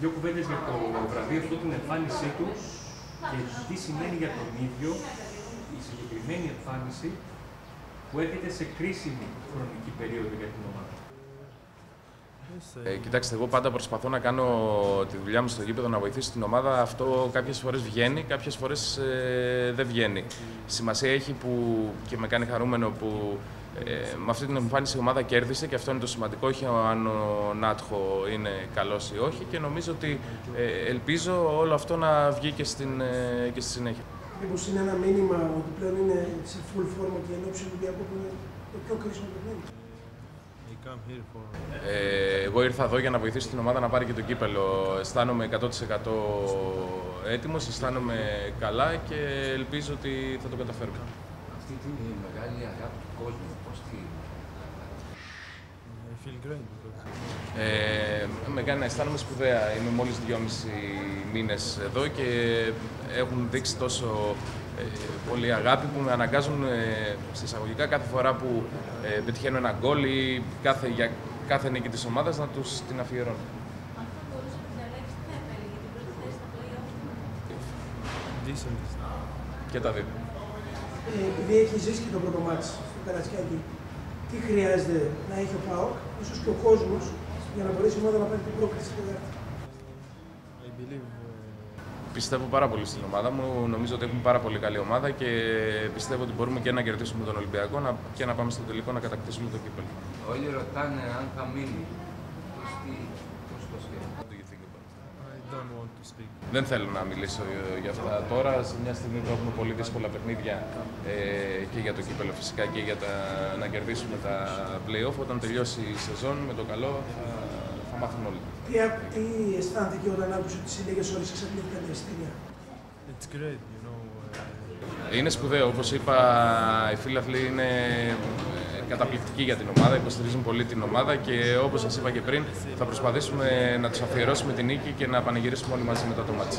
Δύο κουβέντες για το βραβείο αυτό, την εμφάνισή του και τι σημαίνει για τον ίδιο η συγκεκριμένη εμφάνιση που έρχεται σε κρίσιμη χρονική περίοδο για την ομάδα. Ε, κοιτάξτε, εγώ πάντα προσπαθώ να κάνω τη δουλειά μου στο γήπεδο, να βοηθήσω την ομάδα. Αυτό κάποιες φορές βγαίνει, κάποιες φορές ε, δεν βγαίνει. Σημασία έχει που και με κάνει χαρούμενο που ε, με αυτή την εμφάνιση η ομάδα κέρδισε και αυτό είναι το σημαντικό, όχι αν ο Νάτχο είναι καλός ή όχι. Και νομίζω ότι ε, ελπίζω όλο αυτό να βγει και, στην, ε, και στη συνέχεια. Μήπως είναι ένα μήνυμα ότι πλέον είναι σε full form και εν ώψη Ολυμπιακού που είναι το πιο κρίσιμο παιχνίδι; Ε, εγώ ήρθα εδώ για να βοηθήσω την ομάδα να πάρει και το κύπελο. Αισθάνομαι 100% έτοιμος, αισθάνομαι καλά και ελπίζω ότι θα το καταφέρουμε. Αυτή τη μεγάλη αγάπη του κόσμου, πώς τη... Ε, με κάνει να αισθάνομαι σπουδαία. Είμαι μόλις δυόμισι μήνες εδώ και έχουν δείξει τόσο ε, πολύ αγάπη που με αναγκάζουν ε, σε εισαγωγικά κάθε φορά που ε, πετυχαίνω ένα γκολ ή κάθε, για κάθε νίκη της ομάδας να τους την αφιερώνω. Αυτό μπορούσε να διαλέξει τι θα επέλεγε την πρώτη θέση στα play-off. Και τα δύο. Ε, επειδή έχει ζήσει και το πρώτο μάτς στο Καρασκιάκι, τι χρειάζεται να έχει ο ΠΑΟΚ, ίσως και ο κόσμος, για να μπορέσει η ομάδα να πάρει την πρόκληση στην Τετάρτη. Πιστεύω πάρα πολύ στην ομάδα μου. Νομίζω ότι έχουμε πάρα πολύ καλή ομάδα και πιστεύω ότι μπορούμε και να κερδίσουμε τον Ολυμπιακό να- και να πάμε στο τελικό να κατακτήσουμε το κύπελο. Όλοι ρωτάνε αν θα μείνει. Πώς, τι, πώς το σκέφτεται. What do you think about it? Δεν θέλω να μιλήσω ε, για αυτά τώρα. Σε μια στιγμή που έχουμε πολύ δύσκολα παιχνίδια ε, και για το κύπελο φυσικά και για τα, να κερδίσουμε τα play-off. Όταν τελειώσει η σεζόν με το καλό θα, θα μάθουν όλοι. Τι, άκου- τι αισθάνθηκε όταν άκουσε ότι συλλέγε όλες τις εξαρτήθηκαν τα εισιτήρια. Είναι σπουδαίο. Όπως είπα, οι φίλαθλοι είναι ε, καταπληκτικοί για την ομάδα, υποστηρίζουν πολύ την ομάδα και όπως σας είπα και πριν, θα προσπαθήσουμε να τους αφιερώσουμε την νίκη και να πανηγυρίσουμε όλοι μαζί μετά το μάτι.